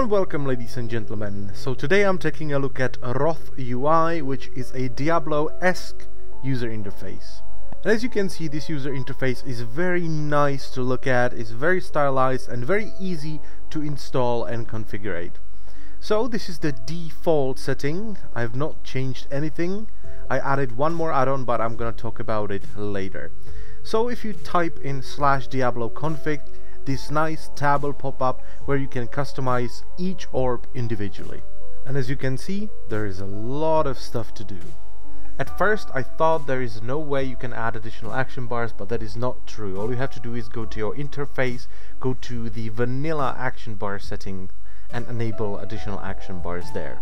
and welcome ladies and gentlemen. So today I'm taking a look at Roth UI which is a Diablo-esque user interface. And as you can see this user interface is very nice to look at, it's very stylized and very easy to install and configure. So this is the default setting, I have not changed anything. I added one more add-on but I'm gonna talk about it later. So if you type in slash diablo config this nice tab will pop up where you can customize each orb individually. And as you can see, there is a lot of stuff to do. At first I thought there is no way you can add additional action bars, but that is not true. All you have to do is go to your interface, go to the vanilla action bar setting and enable additional action bars there.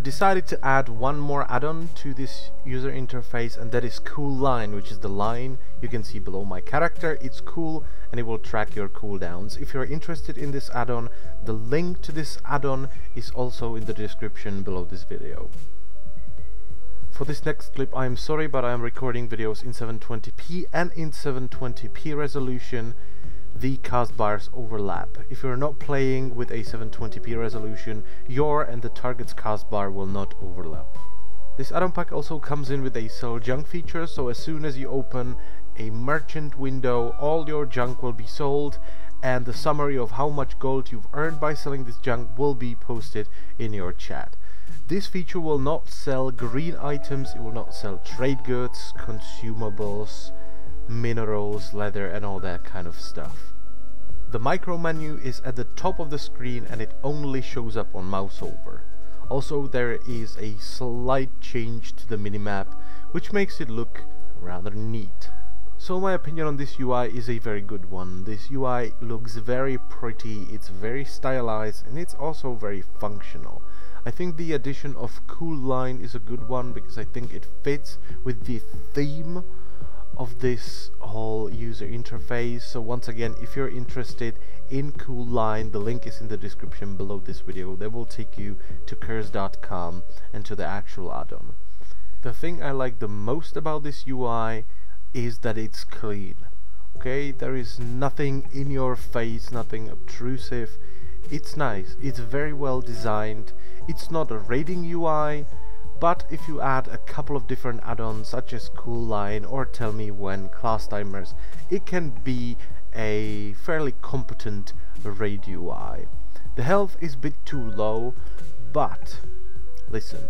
I've decided to add one more add-on to this user interface and that is Coolline, which is the line you can see below my character. It's cool and it will track your cooldowns. If you're interested in this add-on, the link to this add-on is also in the description below this video. For this next clip I am sorry but I am recording videos in 720p and in 720p resolution the cast bars overlap. If you're not playing with a 720p resolution, your and the target's cast bar will not overlap. This add-on pack also comes in with a sell junk feature, so as soon as you open a merchant window, all your junk will be sold and the summary of how much gold you've earned by selling this junk will be posted in your chat. This feature will not sell green items, it will not sell trade goods, consumables, minerals, leather and all that kind of stuff. The micro menu is at the top of the screen and it only shows up on mouse over. Also there is a slight change to the minimap which makes it look rather neat. So my opinion on this UI is a very good one. This UI looks very pretty, it's very stylized and it's also very functional. I think the addition of Coolline is a good one because I think it fits with the theme of this whole user interface. So once again if you're interested in Coolline the link is in the description below this video. That will take you to curse.com and to the actual add-on. The thing I like the most about this UI is that it's clean okay? There is nothing in your face nothing obtrusive. It's nice. It's very well designed. It's not a raiding UI but if you add a couple of different add-ons such as Coolline or TellMeWhen class timers, it can be a fairly competent raid UI. The health is a bit too low, but listen,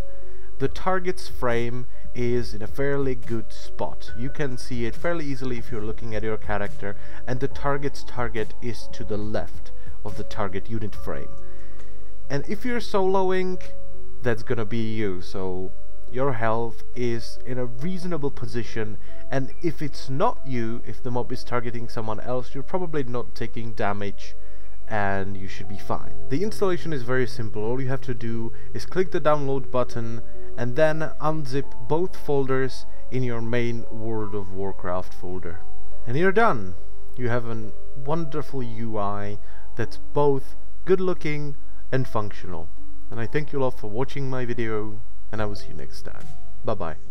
the target's frame is in a fairly good spot. You can see it fairly easily if you're looking at your character and the target's target is to the left of the target unit frame. And if you're soloing, that's gonna be you. So your health is in a reasonable position and if it's not you if the mob is targeting someone else you're probably not taking damage and you should be fine. The installation is very simple. All you have to do is click the download button and then unzip both folders in your main World of Warcraft folder. And you're done. You have a wonderful UI that's both good looking and functional and I thank you all for watching my video, and I will see you next time. Bye bye.